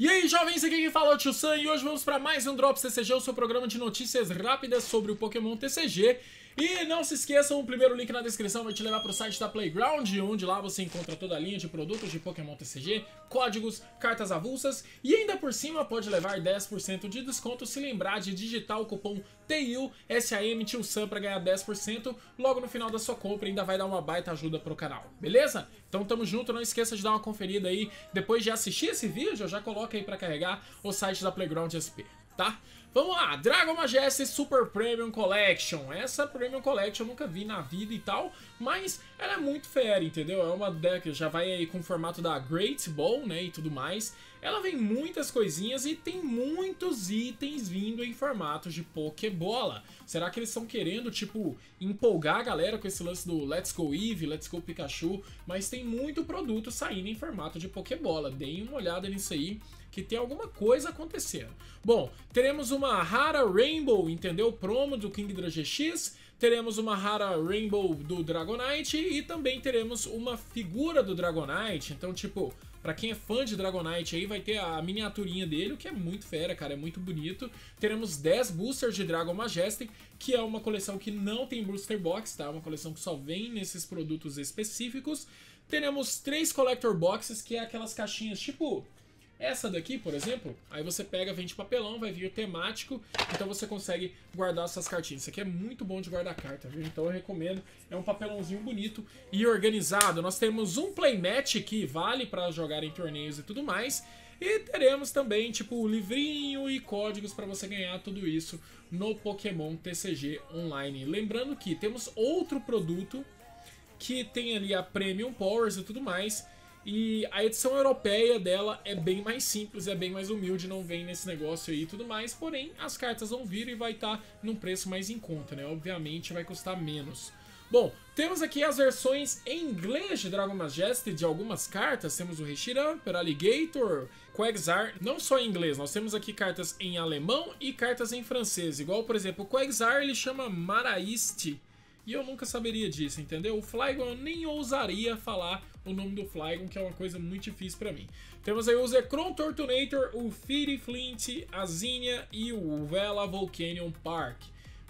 E aí, jovens, aqui quem fala é o Tio Sam e hoje vamos para mais um Drops TCG, o seu programa de notícias rápidas sobre o Pokémon TCG. E não se esqueçam, o primeiro link na descrição vai te levar para o site da Playground, onde lá você encontra toda a linha de produtos de Pokémon TCG, códigos, cartas avulsas e ainda por cima pode levar 10% de desconto se lembrar de digitar o cupom TIU SAM Tio Sam para ganhar 10% logo no final da sua compra ainda vai dar uma baita ajuda pro canal, beleza? Então tamo junto, não esqueça de dar uma conferida aí depois de assistir esse vídeo, já coloca aí para carregar o site da Playground SP, tá? Vamos lá, Dragon Majesty Super Premium Collection. Essa Premium Collection eu nunca vi na vida e tal, mas ela é muito fera, entendeu? É uma deck, já vai aí com o formato da Great Ball, né, e tudo mais. Ela vem muitas coisinhas e tem muitos itens vindo em formatos de Pokébola. Será que eles estão querendo, tipo, empolgar a galera com esse lance do Let's Go Eevee, Let's Go Pikachu? Mas tem muito produto saindo em formato de Pokébola. Deem uma olhada nisso aí que tem alguma coisa acontecendo. Bom, teremos uma rara Rainbow, entendeu? Promo do King GX, teremos uma rara Rainbow do Dragonite e também teremos uma figura do Dragonite. Então, tipo, para quem é fã de Dragonite aí, vai ter a miniaturinha dele, o que é muito fera, cara, é muito bonito. Teremos 10 boosters de Dragon Majestic, que é uma coleção que não tem booster box, tá? Uma coleção que só vem nesses produtos específicos. Teremos três collector boxes, que é aquelas caixinhas tipo essa daqui, por exemplo, aí você pega, vem de papelão, vai vir temático, então você consegue guardar essas cartinhas. Isso aqui é muito bom de guardar carta, viu? Então eu recomendo. É um papelãozinho bonito e organizado. Nós temos um playmat que vale para jogar em torneios e tudo mais. E teremos também, tipo, livrinho e códigos para você ganhar tudo isso no Pokémon TCG Online. Lembrando que temos outro produto que tem ali a Premium Powers e tudo mais, e a edição europeia dela é bem mais simples, é bem mais humilde, não vem nesse negócio aí e tudo mais. Porém, as cartas vão vir e vai estar tá num preço mais em conta, né? Obviamente vai custar menos. Bom, temos aqui as versões em inglês de Dragon Majesty de algumas cartas. Temos o Reshiram, Peraligator, Quagsar, não só em inglês, nós temos aqui cartas em alemão e cartas em francês. Igual, por exemplo, o Quagsar ele chama Maraiste e eu nunca saberia disso, entendeu? O Flygon eu nem ousaria falar o nome do Flygon, que é uma coisa muito difícil para mim. Temos aí o Zekrom Tortunator, o Fitty Flint, a Zinnia e o Vela Volcanion Park.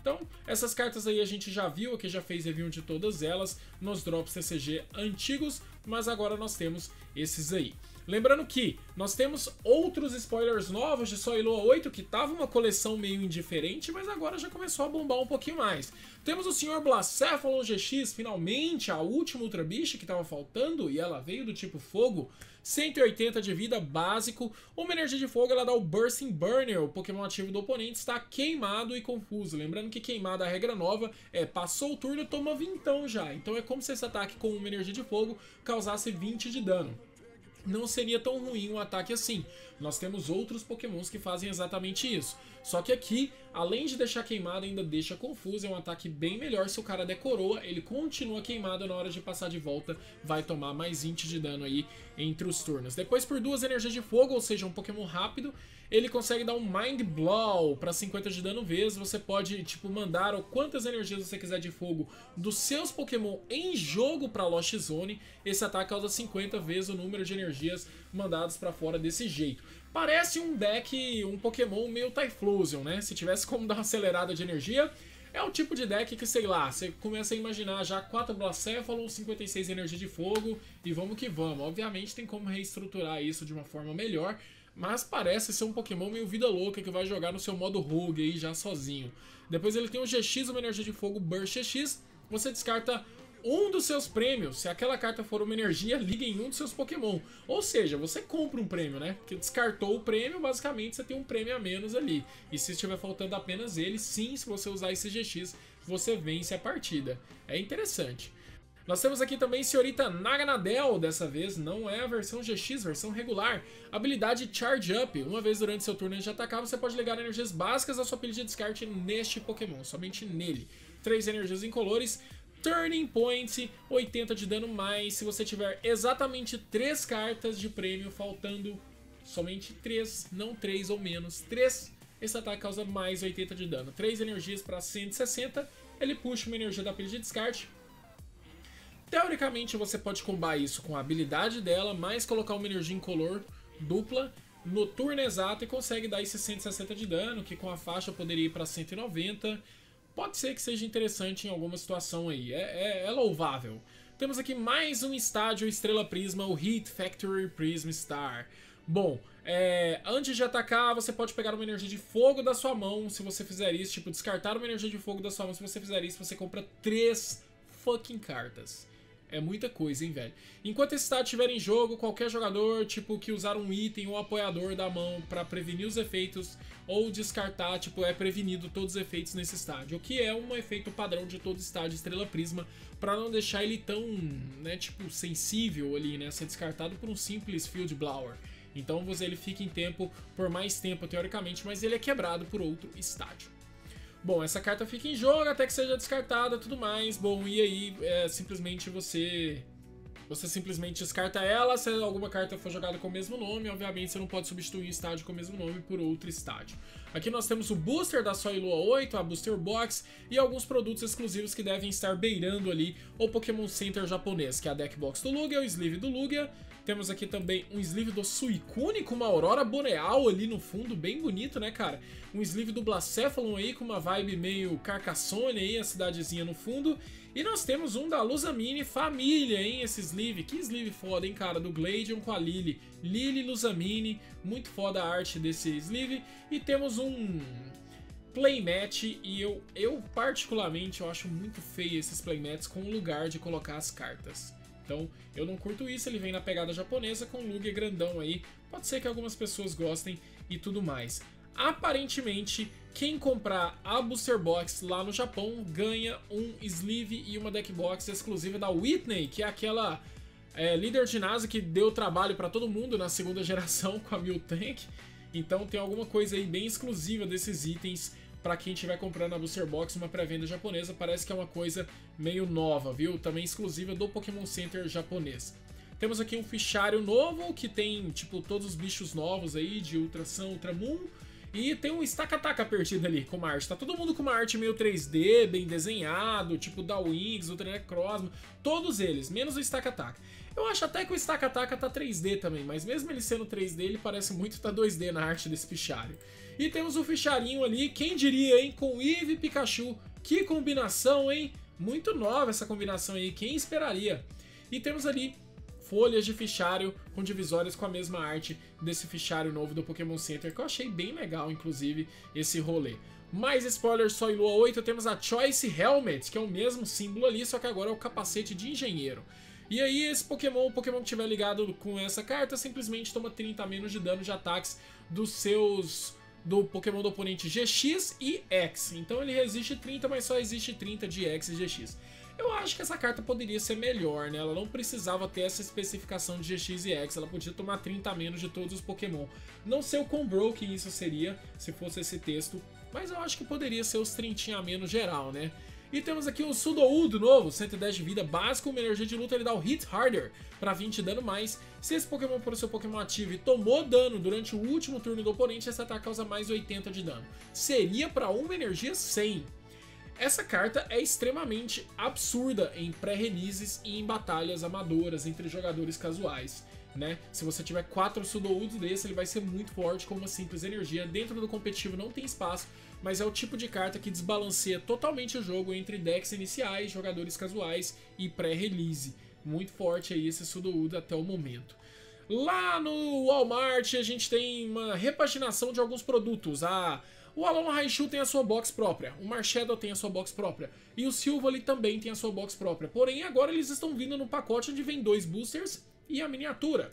Então, essas cartas aí a gente já viu, aqui já fez review de todas elas nos drops TCG antigos, mas agora nós temos esses aí. Lembrando que nós temos outros spoilers novos de Soy Lua 8, que tava uma coleção meio indiferente, mas agora já começou a bombar um pouquinho mais. Temos o Sr. Blacephalon GX, finalmente, a última Ultra Beast que tava faltando, e ela veio do tipo fogo, 180 de vida básico, uma energia de fogo ela dá o Bursting Burner, o Pokémon ativo do oponente está queimado e confuso. Lembrando que queimada, a regra nova é passou o turno, toma vintão já. Então é como se esse ataque com uma energia de fogo causasse 20 de dano não seria tão ruim um ataque assim. Nós temos outros pokémons que fazem exatamente isso. Só que aqui, além de deixar queimado, ainda deixa confuso. É um ataque bem melhor se o cara der coroa. Ele continua queimado na hora de passar de volta. Vai tomar mais 20 de dano aí entre os turnos. Depois por duas energias de fogo, ou seja, um pokémon rápido, ele consegue dar um Mind Blow para 50 de dano vezes. Você pode, tipo, mandar ou quantas energias você quiser de fogo dos seus Pokémon em jogo para Lost Zone. Esse ataque causa 50 vezes o número de energias mandadas para fora desse jeito. Parece um deck, um Pokémon meio Typhlosion, né? Se tivesse como dar uma acelerada de energia, é o tipo de deck que, sei lá, você começa a imaginar já 4 Blacephalon, 56 energia de fogo e vamos que vamos. Obviamente tem como reestruturar isso de uma forma melhor, mas parece ser um Pokémon meio vida louca que vai jogar no seu modo Rogue aí já sozinho. Depois ele tem o GX, uma energia de fogo Burst GX. Você descarta um dos seus prêmios. Se aquela carta for uma energia, liga em um dos seus Pokémon. Ou seja, você compra um prêmio, né? Porque descartou o prêmio, basicamente você tem um prêmio a menos ali. E se estiver faltando apenas ele, sim, se você usar esse GX, você vence a partida. É interessante. Nós temos aqui também Senhorita Naganadel, dessa vez não é a versão GX, versão regular. Habilidade Charge Up, uma vez durante seu turno de atacar, você pode ligar energias básicas da sua pilha de descarte neste Pokémon, somente nele. Três energias incolores, Turning Point, 80 de dano mais, se você tiver exatamente três cartas de prêmio, faltando somente três, não três ou menos, três, esse ataque causa mais 80 de dano. Três energias para 160, ele puxa uma energia da pilha de descarte, Teoricamente você pode combar isso com a habilidade dela, mais colocar uma energia incolor dupla noturna exata e consegue dar esses 160 de dano, que com a faixa poderia ir para 190. Pode ser que seja interessante em alguma situação aí, é, é, é louvável. Temos aqui mais um estádio Estrela Prisma, o Heat Factory Prism Star. Bom, é, antes de atacar, você pode pegar uma energia de fogo da sua mão. Se você fizer isso, tipo, descartar uma energia de fogo da sua mão. Se você fizer isso, você compra três fucking cartas. É muita coisa, hein, velho. Enquanto esse estado estiver em jogo, qualquer jogador, tipo, que usar um item ou apoiador da mão para prevenir os efeitos ou descartar, tipo, é prevenido todos os efeitos nesse estádio. O que é um efeito padrão de todo estádio Estrela Prisma, para não deixar ele tão, né, tipo, sensível ali, né, ser descartado por um simples Field Blower. Então você ele fica em tempo por mais tempo, teoricamente, mas ele é quebrado por outro estádio. Bom, essa carta fica em jogo até que seja descartada tudo mais. Bom, e aí é, simplesmente você. Você simplesmente descarta ela. Se alguma carta for jogada com o mesmo nome, obviamente você não pode substituir estádio com o mesmo nome por outro estádio. Aqui nós temos o booster da Soy Lua 8, a Booster Box e alguns produtos exclusivos que devem estar beirando ali o Pokémon Center japonês, que é a Deck Box do Lugia, o Sleeve do Lugia, temos aqui também um sleeve do Suicune com uma aurora boreal ali no fundo, bem bonito, né, cara? Um sleeve do Blacephalon aí com uma vibe meio Carcassonne aí, a cidadezinha no fundo. E nós temos um da Luzamine Família, hein, esse sleeve. Que sleeve foda, hein, cara, do Gladion com a Lily. Lily Luzamine, muito foda a arte desse sleeve. E temos um playmat e eu, eu particularmente eu acho muito feio esses playmats com lugar de colocar as cartas. Então, eu não curto isso, ele vem na pegada japonesa com o Lugia grandão aí. Pode ser que algumas pessoas gostem e tudo mais. Aparentemente, quem comprar a Booster Box lá no Japão ganha um sleeve e uma deck box exclusiva da Whitney, que é aquela é, líder de ginásio que deu trabalho para todo mundo na segunda geração com a Miltank. Então tem alguma coisa aí bem exclusiva desses itens para quem estiver comprando a Booster Box uma pré-venda japonesa, parece que é uma coisa meio nova, viu? Também exclusiva do Pokémon Center japonês. Temos aqui um fichário novo que tem, tipo, todos os bichos novos aí de Ultração, Ultramon. E tem um estaca-taca perdido ali com uma arte. Tá todo mundo com uma arte meio 3D, bem desenhado, tipo da Wings, Ultra Necrosmo, todos eles, menos o estaca-taca. Eu acho até que o estaca-taca tá 3D também, mas mesmo ele sendo 3D, ele parece muito tá 2D na arte desse fichário. E temos o ficharinho ali, quem diria, hein? Com Eve e Pikachu. Que combinação, hein? Muito nova essa combinação aí, quem esperaria? E temos ali folhas de fichário com divisórias com a mesma arte desse fichário novo do Pokémon Center, que eu achei bem legal, inclusive, esse rolê. Mais spoilers só em Lua 8, temos a Choice Helmet, que é o mesmo símbolo ali, só que agora é o capacete de engenheiro. E aí esse Pokémon, o Pokémon que tiver ligado com essa carta, simplesmente toma 30 menos de dano de ataques dos seus do Pokémon do oponente GX e X. Então ele resiste 30, mas só existe 30 de X e GX. Eu acho que essa carta poderia ser melhor, né? Ela não precisava ter essa especificação de GX e X, ela podia tomar 30 a menos de todos os Pokémon. Não sei o quão broken isso seria se fosse esse texto, mas eu acho que poderia ser os 30 a menos geral, né? E temos aqui o Sudoudo novo, 110 de vida básico, uma energia de luta, ele dá o Hit Harder para 20 de dano mais. Se esse Pokémon for o seu Pokémon ativo e tomou dano durante o último turno do oponente, esse ataque causa mais 80 de dano. Seria para uma energia 100. Essa carta é extremamente absurda em pré-releases e em batalhas amadoras entre jogadores casuais. Né? Se você tiver quatro Sudoudos desse, ele vai ser muito forte com uma simples energia. Dentro do competitivo não tem espaço, mas é o tipo de carta que desbalanceia totalmente o jogo entre decks iniciais, jogadores casuais e pré-release. Muito forte aí esse Sudoudo até o momento. Lá no Walmart a gente tem uma repaginação de alguns produtos. A o Alon Raichu tem a sua box própria, o Marshadow tem a sua box própria e o Silvally também tem a sua box própria. Porém, agora eles estão vindo no pacote onde vem dois boosters e a miniatura.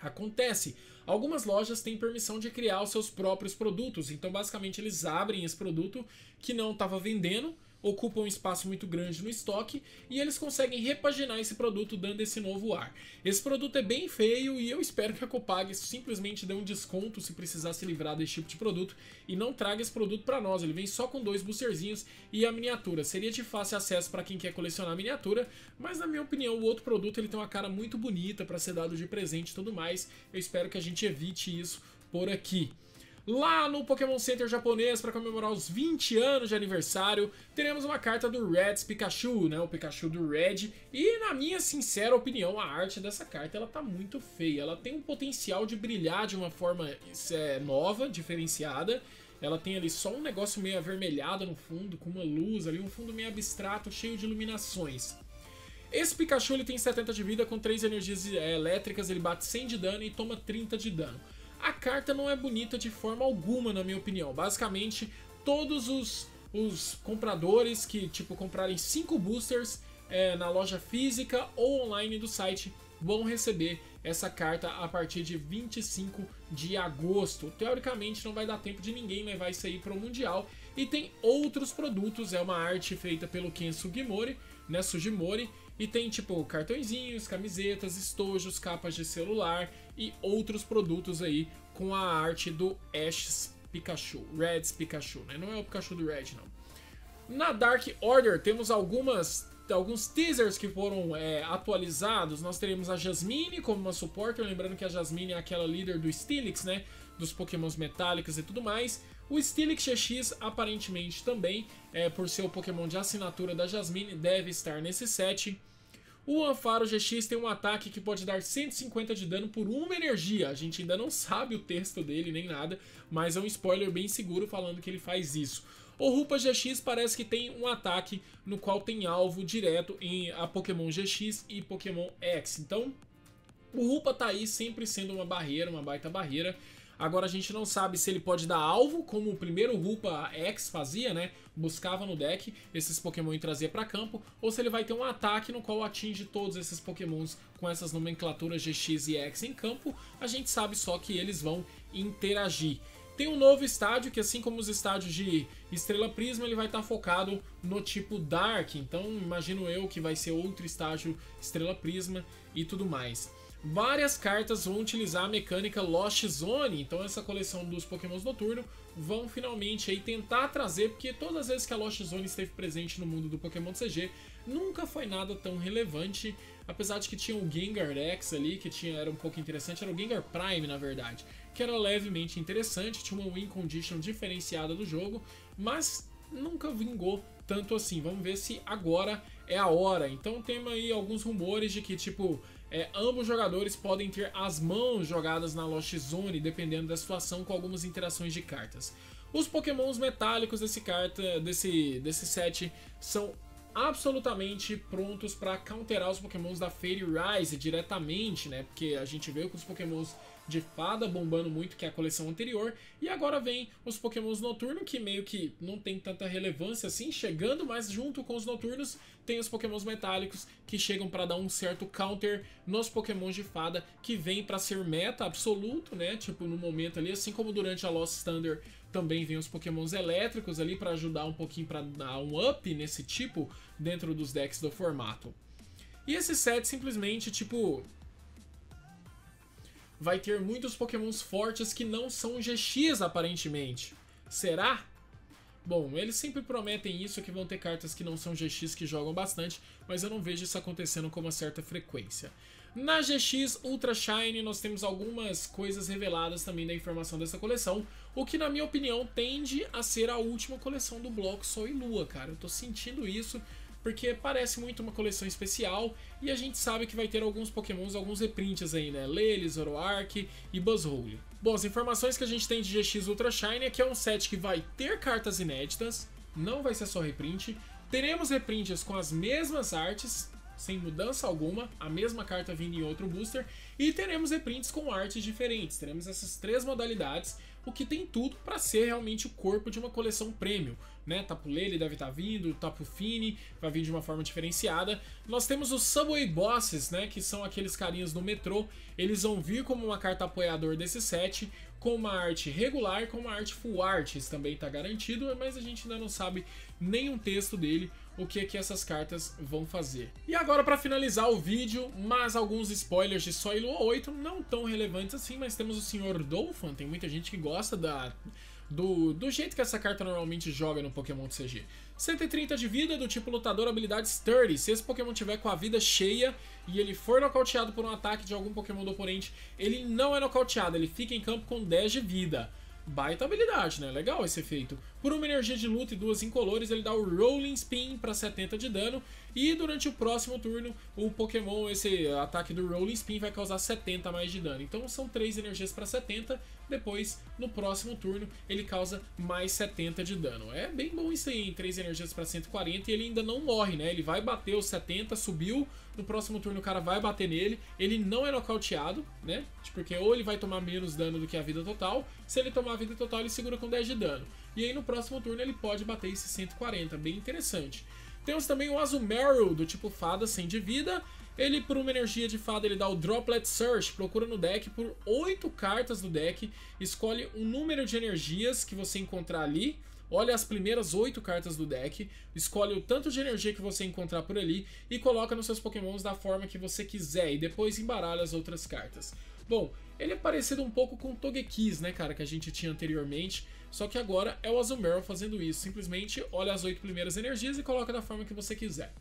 Acontece, algumas lojas têm permissão de criar os seus próprios produtos, então basicamente eles abrem esse produto que não estava vendendo ocupam um espaço muito grande no estoque e eles conseguem repaginar esse produto dando esse novo ar. Esse produto é bem feio e eu espero que a Copag simplesmente dê um desconto se precisar se livrar desse tipo de produto e não traga esse produto para nós. Ele vem só com dois boosterzinhos e a miniatura. Seria de fácil acesso para quem quer colecionar miniatura, mas na minha opinião o outro produto ele tem uma cara muito bonita para ser dado de presente e tudo mais. Eu espero que a gente evite isso por aqui. Lá no Pokémon Center japonês, para comemorar os 20 anos de aniversário, teremos uma carta do Red's Pikachu, né? O Pikachu do Red. E na minha sincera opinião, a arte dessa carta ela tá muito feia. Ela tem um potencial de brilhar de uma forma é, nova, diferenciada. Ela tem ali só um negócio meio avermelhado no fundo, com uma luz ali, um fundo meio abstrato, cheio de iluminações. Esse Pikachu ele tem 70 de vida, com 3 energias é, elétricas, ele bate 100 de dano e toma 30 de dano. A carta não é bonita de forma alguma, na minha opinião. Basicamente, todos os, os compradores que tipo comprarem 5 boosters é, na loja física ou online do site vão receber essa carta a partir de 25 de agosto. Teoricamente não vai dar tempo de ninguém levar isso aí para o Mundial. E tem outros produtos, é uma arte feita pelo Ken Sugimori, né, Sugimori, e tem tipo cartõezinhos, camisetas, estojos, capas de celular e outros produtos aí com a arte do Ash Pikachu, Red's Pikachu, né? Não é o Pikachu do Red, não. Na Dark Order temos algumas alguns teasers que foram é, atualizados. Nós teremos a Jasmine como uma supporter, lembrando que a Jasmine é aquela líder do Steelix, né? Dos pokémons metálicos e tudo mais. O Steelix GX aparentemente também, é, por ser o pokémon de assinatura da Jasmine, deve estar nesse set. O Anfaro GX tem um ataque que pode dar 150 de dano por uma energia. A gente ainda não sabe o texto dele nem nada, mas é um spoiler bem seguro falando que ele faz isso. O Rupa GX parece que tem um ataque no qual tem alvo direto em a Pokémon GX e Pokémon X. Então, o Rupa tá aí sempre sendo uma barreira, uma baita barreira. Agora a gente não sabe se ele pode dar alvo, como o primeiro Rupa X fazia, né? Buscava no deck esses Pokémon e trazia para campo, ou se ele vai ter um ataque no qual atinge todos esses Pokémons com essas nomenclaturas GX e X em campo. A gente sabe só que eles vão interagir. Tem um novo estádio que, assim como os estádios de Estrela Prisma, ele vai estar tá focado no tipo Dark. Então, imagino eu que vai ser outro estágio Estrela Prisma e tudo mais. Várias cartas vão utilizar a mecânica Lost Zone, então essa coleção dos Pokémons Noturno vão finalmente aí tentar trazer, porque todas as vezes que a Lost Zone esteve presente no mundo do Pokémon CG, nunca foi nada tão relevante, apesar de que tinha o Gengar X ali, que tinha, era um pouco interessante, era o Gengar Prime na verdade, que era levemente interessante, tinha uma win condition diferenciada do jogo, mas nunca vingou tanto assim. Vamos ver se agora é a hora. Então tem aí alguns rumores de que tipo é, ambos jogadores podem ter as mãos jogadas na Lost Zone, dependendo da situação, com algumas interações de cartas. Os pokémons metálicos desse, carta, desse, desse set são absolutamente prontos para counterar os pokémons da Fairy Rise diretamente, né? Porque a gente veio com os pokémons de fada bombando muito, que é a coleção anterior, e agora vem os pokémons noturnos, que meio que não tem tanta relevância assim, chegando, mas junto com os noturnos tem os pokémons metálicos, que chegam para dar um certo counter nos pokémons de fada, que vem para ser meta absoluto, né, tipo no momento ali, assim como durante a Lost Thunder também vem os pokémons elétricos ali para ajudar um pouquinho para dar um up nesse tipo dentro dos decks do formato. E esse set simplesmente, tipo, vai ter muitos pokémons fortes que não são GX aparentemente. Será? Bom, eles sempre prometem isso, que vão ter cartas que não são GX que jogam bastante, mas eu não vejo isso acontecendo com uma certa frequência. Na GX Ultra Shine nós temos algumas coisas reveladas também da informação dessa coleção, o que na minha opinião tende a ser a última coleção do bloco Sol e Lua, cara. Eu tô sentindo isso, porque parece muito uma coleção especial e a gente sabe que vai ter alguns pokémons, alguns reprints aí, né? Lele, Zoroark e Buzzhole. Bom, as informações que a gente tem de GX Ultra Shine é que é um set que vai ter cartas inéditas, não vai ser só reprint, teremos reprints com as mesmas artes, sem mudança alguma, a mesma carta vindo em outro booster, e teremos reprints com artes diferentes. Teremos essas três modalidades o que tem tudo para ser realmente o corpo de uma coleção premium. Né? Tapu Lele deve estar tá vindo, Tapu Fini vai vir de uma forma diferenciada. Nós temos os Subway Bosses, né? que são aqueles carinhos do metrô. Eles vão vir como uma carta apoiador desse set, com uma arte regular, com uma arte full arts também está garantido, mas a gente ainda não sabe nenhum texto dele o que que essas cartas vão fazer. E agora para finalizar o vídeo, mais alguns spoilers de Soil 8, não tão relevantes assim, mas temos o Sr. Dolphin, tem muita gente que gosta da do, do jeito que essa carta normalmente joga no Pokémon CG. 130 de vida, do tipo lutador, habilidade Sturdy. Se esse Pokémon tiver com a vida cheia e ele for nocauteado por um ataque de algum Pokémon do oponente, ele não é nocauteado, ele fica em campo com 10 de vida. Baita habilidade, né? Legal esse efeito. Por uma energia de luta e duas incolores, ele dá o Rolling Spin para 70 de dano. E durante o próximo turno, o Pokémon, esse ataque do Rolling Spin vai causar 70 mais de dano. Então são três energias para 70. Depois, no próximo turno, ele causa mais 70 de dano. É bem bom isso aí, em três energias para 140 e ele ainda não morre, né? Ele vai bater os 70, subiu. No próximo turno o cara vai bater nele. Ele não é nocauteado, né? Porque ou ele vai tomar menos dano do que a vida total. Se ele tomar a vida total, ele segura com 10 de dano. E aí no próximo turno ele pode bater esse 140, bem interessante. Temos também o Azumarill, do tipo fada, 100 de vida. Ele, por uma energia de fada, ele dá o Droplet Search, procura no deck por 8 cartas do deck, escolhe um número de energias que você encontrar ali, olha as primeiras 8 cartas do deck, escolhe o tanto de energia que você encontrar por ali e coloca nos seus pokémons da forma que você quiser, e depois embaralha as outras cartas. Bom, ele é parecido um pouco com o Togekiss, né, cara, que a gente tinha anteriormente, só que agora é o Azumarill fazendo isso. Simplesmente olha as oito primeiras energias e coloca da forma que você quiser.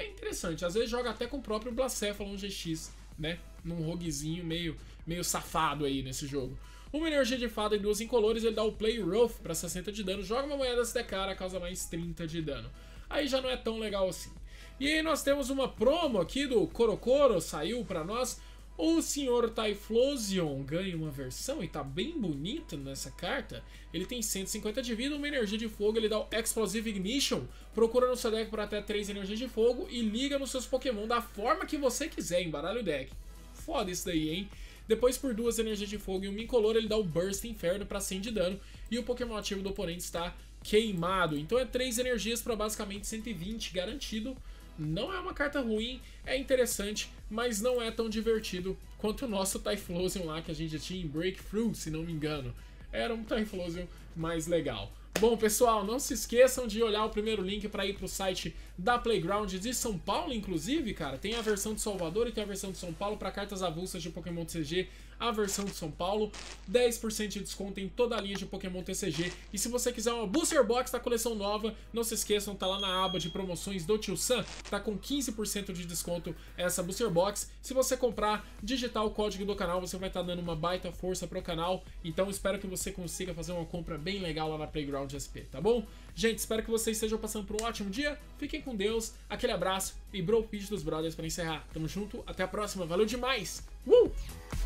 É interessante, às vezes joga até com o próprio Blacéfalo GX, né? Num roguezinho meio, meio safado aí nesse jogo. Uma energia de fada e duas incolores, ele dá o Play Rough para 60 de dano, joga uma moeda se der cara, causa mais 30 de dano. Aí já não é tão legal assim. E aí nós temos uma promo aqui do Corocoro, saiu para nós, o Sr. Typhlosion ganha uma versão e tá bem bonito nessa carta. Ele tem 150 de vida, uma energia de fogo, ele dá o Explosive Ignition, procura no seu deck por até 3 energias de fogo e liga nos seus Pokémon da forma que você quiser, embaralha o deck. Foda isso daí, hein? Depois, por duas energias de fogo e um incolor, ele dá o Burst Inferno para 100 de dano e o Pokémon ativo do oponente está queimado. Então é 3 energias para basicamente 120 garantido. Não é uma carta ruim, é interessante, mas não é tão divertido quanto o nosso Typhlosion lá que a gente tinha em Breakthrough, se não me engano. Era um Typhlosion mais legal. Bom, pessoal, não se esqueçam de olhar o primeiro link para ir para o site da Playground de São Paulo, inclusive, cara. Tem a versão de Salvador e tem a versão de São Paulo para cartas avulsas de Pokémon TCG. A versão de São Paulo, 10% de desconto em toda a linha de Pokémon TCG. E se você quiser uma Booster Box da coleção nova, não se esqueçam, tá lá na aba de promoções do Tio Sam, tá com 15% de desconto essa Booster Box. Se você comprar, digitar o código do canal, você vai estar tá dando uma baita força pro canal. Então espero que você consiga fazer uma compra bem legal lá na Playground SP, tá bom? Gente, espero que vocês estejam passando por um ótimo dia. Fiquem com Deus, aquele abraço e Bro Pitch dos Brothers para encerrar. Tamo junto, até a próxima, valeu demais! Uh!